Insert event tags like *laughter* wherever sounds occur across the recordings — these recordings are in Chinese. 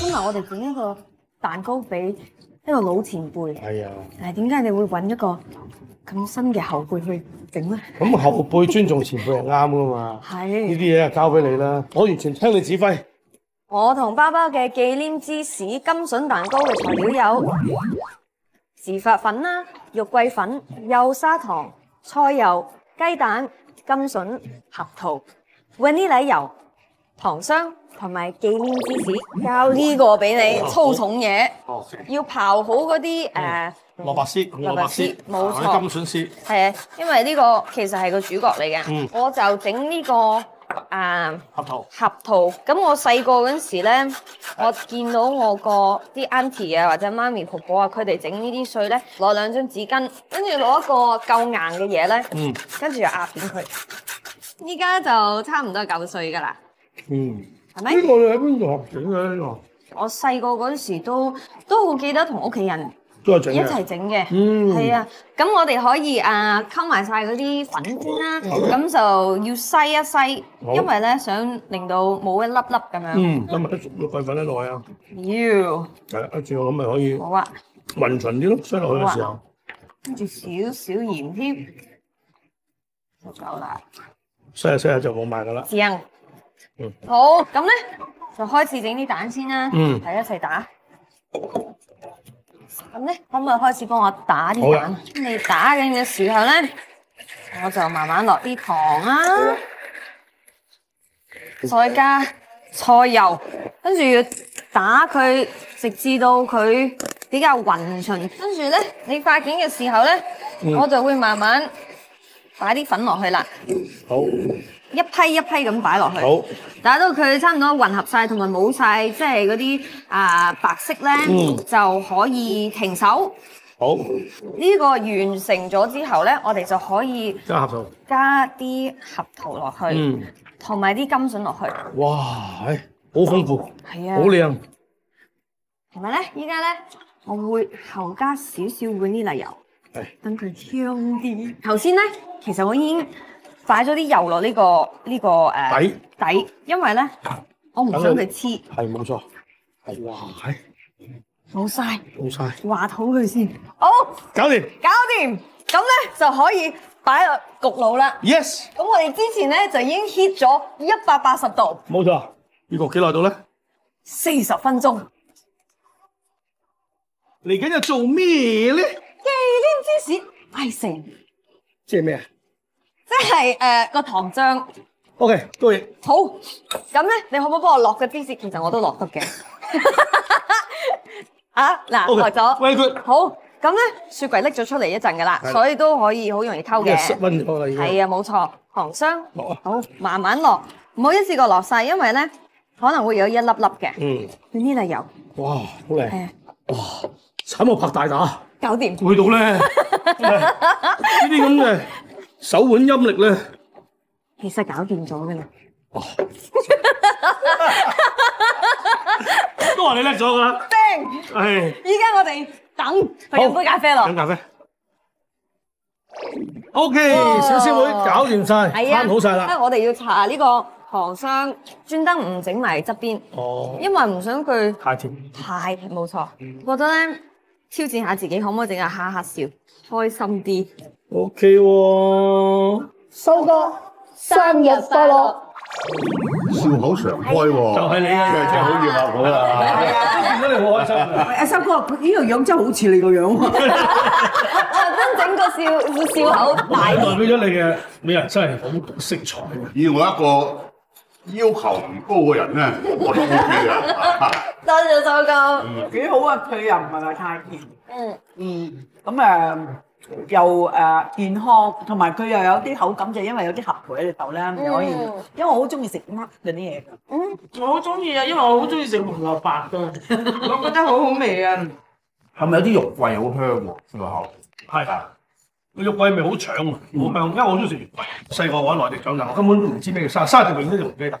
今日我哋整一個蛋糕俾一個老前輩，係啊，但係點解你會揾一個咁新嘅後輩去整咧？咁後輩尊重前輩係啱噶嘛？呢啲嘢就交俾你啦，我完全聽你指揮。我同包包嘅忌廉芝士金筍蛋糕嘅材料有自發粉啦、肉桂粉、幼砂糖、菜油、雞蛋、金筍、核桃、vanilla 油、糖霜同埋忌廉芝士。交呢個俾你，粗重嘢，哦，要刨好嗰啲誒。蘿蔔絲，蘿蔔絲，冇錯金筍絲。係啊，因為呢個其實係個主角嚟嘅，嗯我就整呢、個啊合桃，合桃。咁我細個嗰陣時咧，我見到我個啲 auntie 啊或者媽咪婆婆啊，佢哋整呢啲碎咧，攞兩張紙巾，跟住攞一個夠硬嘅嘢咧，嗯跟住就壓扁佢。依家就差唔多九歲㗎啦，嗯，係咪？呢個你喺邊度學整嘅呢我細個嗰陣時都都好記得同屋企人？都係整一嘅。齊整嘅，嗯。係啊，咁我哋可以啊溝埋晒嗰啲粉先啦，咁就要篩一篩，因為咧想令到冇一粒粒咁樣。嗯，咁咪肉桂粉喺度啊，要。係啦，跟住我咁咪可以好啊，混勻啲咯，擠落去嘅時候，跟住少少鹽添，就夠啦。擠下擠下就冇埋噶啦。正嗯，好，咁咧就開始整啲蛋先啦，嗯。係一齊打。咁咧，可唔可以開始幫我打啲蛋？你打緊嘅時候咧，我就慢慢落啲糖啦，再加菜油，跟住要打佢，直至到佢比較勻勻。跟住咧，你發緊嘅時候咧，嗯。我就會慢慢擺啲粉落去啦，好，一批一批咁擺落去。好，打到佢差唔多混合晒，同埋冇晒即係嗰啲啊白色咧，嗯就可以停手。好，呢、個完成咗之後咧，我哋就可以加合桃。加啲合桃落去，嗯，同埋啲金筍落去。哇，係好豐富，係啊好靚。同埋咧，依家咧，我會後加少少 vanilla 油，係等佢香啲。*laughs* 頭先咧，其實我已經擺咗啲油落呢、個呢、個誒、底底，因為咧，我唔想佢黐，係冇錯。係哇，係冇晒，冇晒，滑好佢先。好。搞掂。搞掂，咁咧就可以擺落焗爐啦。Yes，咁我哋之前咧就已經 heat 咗一百八十度，冇錯。要焗幾耐到咧？四十分鐘。嚟緊又做咩咧？芝士拜成，即係咩啊即係誒個糖漿。？OK，多謝。好，咁咧你可唔可以幫我落個芝士？其實我都落得嘅。*laughs* 啊，嗱，落咗。very good 好，咁咧雪櫃拎咗出嚟一陣噶啦，所以都可以好容易溝嘅。濕温咗啦已經。係啊，冇錯，糖霜落啊好，慢慢落，唔好一次過落晒，因為咧可能會有一粒粒嘅。嗯，呢粒油，哇，好靚。係啊，慘我拍大打，搞掂。去到咧，呢啲咁嘅手腕陰力咧，其實搞掂咗㗎啦。哦 *laughs* 都話你叻咗㗎啦。叮！係，依家我哋等去飲杯咖啡咯飲。咖啡。OK，小師妹搞掂晒，係啊，攤好晒啦。因為我哋要搽呢個糖霜，專登唔整埋側邊，哦，因為唔想佢太甜。太冇錯。覺得咧挑戰下自己，可唔可以整下哈哈笑，開心啲？OK 喎，收哥生日快樂！笑口常開喎，就係你啊，真係好熱鬧好啊！見到你好開心啊！阿三哥，佢呢個樣真係好似你個樣喎。特登整個笑笑口大代表咗你嘅美人真係好獨色彩。*laughs* 以我一個要求唔高嘅人咧，我都 OK *laughs* 嘅。多謝收哥。幾好啊！佢又唔係話太甜，嗯，嗯，咁誒又誒健康，同埋佢又有啲口感，就因為有啲合桃喺度咧，你可以。因為我好中意食乜嗰啲嘢㗎。我好中意啊，因為我好中意食紅蘿蔔㗎，*laughs* 我覺得好好味啊！係咪有啲肉桂好香喎？個口係啊，個肉桂味好搶啊，好香。因為我好中意食肉桂。細個我喺內地長大，我根本都唔知咩叫沙沙條永都條唔記得嘅。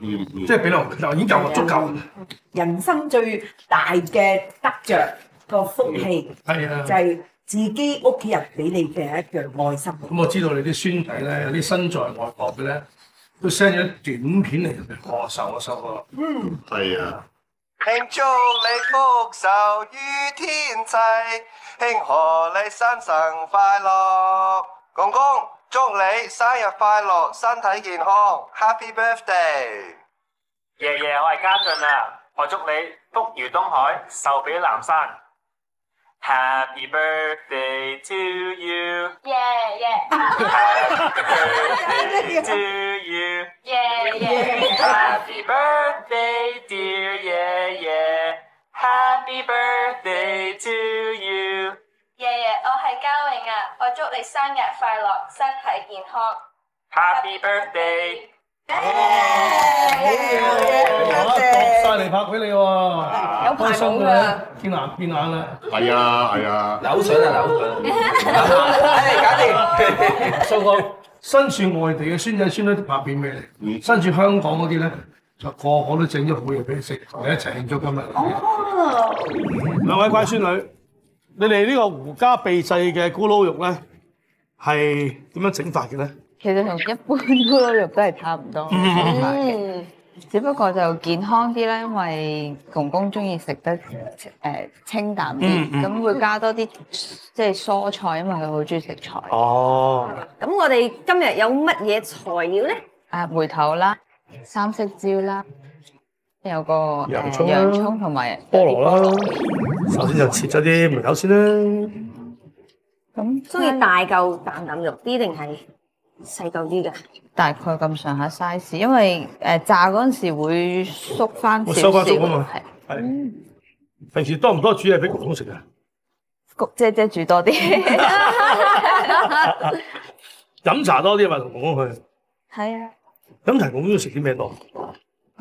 嗯嗯即係俾我就已經夠足夠，人生最大嘅得着個福氣係啊就。係自己屋企人俾你嘅一樣愛心。咁我知道你啲孫仔咧，有啲身在外國嘅咧，都 send 咗短片嚟人哋賀壽一收啊！係啊，慶祝你福壽與天際，慶賀你生辰快樂，公公祝你生日快樂，身體健康，Happy Birthday！爺爺，我係家俊啊！我祝你福如東海，壽比南山。Happy birthday to you. Yeah, yeah, Happy birthday to you. yeah, yeah. Happy birthday, dear 爺爺。Happy birthday 我祝你生日快樂，身體健康。Happy birthday. 好啊，晒嚟拍俾你喎，有排開心冇嘅㗎，見眼見眼啦。係啊，係啊。扭水啊，扭水。誒，*laughs* 搞掂。收哥身處外地嘅孫仔孫女拍片俾你，身處香港嗰啲咧就個個都整咗好嘢俾你食，同你一齊慶祝今日。哦，兩位乖孫女，你哋呢個胡家秘製嘅咕嚕肉咧係點樣整法嘅咧？其實同一般咕嚕肉都係差唔多，嗯，只不過就健康啲啦，因為公公中意食得誒、呃清淡啲，嗯嗯。咁、會加多啲即係蔬菜，因為佢好中意食菜。哦，咁我哋今日有乜嘢材料咧？啊，梅頭啦，三色椒啦，有個洋葱同埋菠蘿啦，首先就切咗啲梅頭先啦。咁中意大嚿啖啖肉啲定係細嚿啲嘅？大概咁上下 size，因為誒、呃炸嗰陣時會縮翻會少少，收翻縮啊嘛係係。平時多唔多煮嘢俾公公食啊？焗姐姐煮多啲。*laughs* 飲茶多啲啊嘛，同公公去。係啊。飲茶公公要食啲咩多？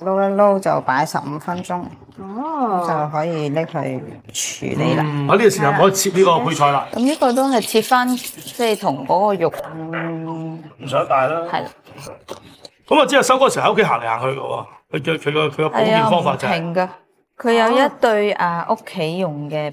撈一撈就擺十五分鐘，哦，就可以拎去處理啦。喺呢個時候可以切呢個配菜啦，咁呢個都係切翻，即係同嗰個肉，唔想大啦。係啦。咁啊，之後收嗰時喺屋企行嚟行去嘅喎，佢嘅佢個佢個保健方法就係、停噶。佢有一對啊屋企用嘅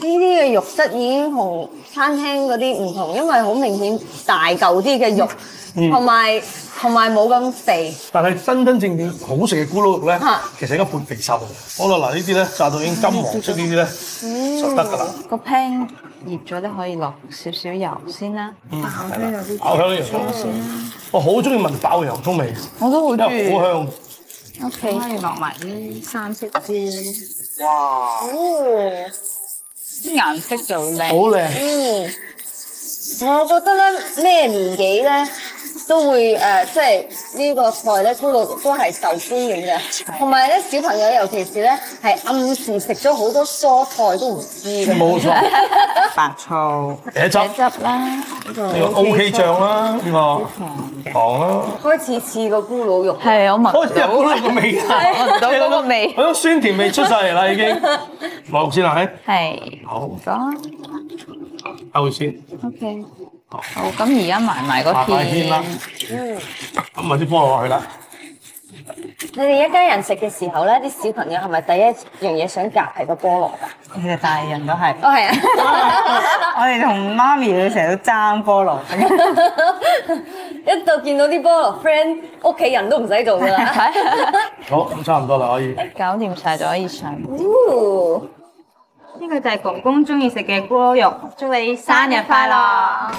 呢啲嘅肉質已經同餐廳嗰啲唔同，因為好明顯大嚿啲嘅肉，同埋同埋冇咁肥。但係真真正正好食嘅咕嚕肉咧嚇，其實應該半肥瘦嘅。好啦，嗱呢啲咧炸到已經金黃色呢啲咧就得㗎啦。個 pan 醃咗咧，可以落少少油先啦。爆香呢樣嘢，我好中意聞爆嘅洋葱味，我都好因中意。為好香。O K，可以落埋啲三色椒，嗯，啲顏色就好靚。靚。嗯，我覺得咧咩年紀咧都會誒、呃即係呢個菜咧，咕嚕都係受歡迎嘅。同埋咧，小朋友尤其是咧係暗時食咗好多蔬菜都唔知嘅。冇錯，*laughs* 白醋、茄汁。茄汁啦，呢個 O K 醬啦，呢個。糖啦，開始似個咕嚕肉。係我聞開始有咕嚕個味，聞到嗰個味。*laughs* 嗰種酸甜味出晒嚟啦，已經。*laughs* 落先啦，係。係。好，咁勾先，O K。好，咁而家埋埋嗰麻快添啦片，咁咪啲菠蘿落去啦。你哋一家人食嘅時候咧，啲小朋友係咪第一樣嘢想夾係個菠蘿㗎？其實大人都係。哦，係啊。*laughs* 我哋同媽咪佢成日都爭菠蘿。*laughs* 一到見到啲菠蘿 friend，屋企人都唔使做㗎啦。*laughs* 好，咁差唔多啦，可以。搞掂晒就可以上。呢個就係公公中意食嘅锅肉，祝你生日快樂！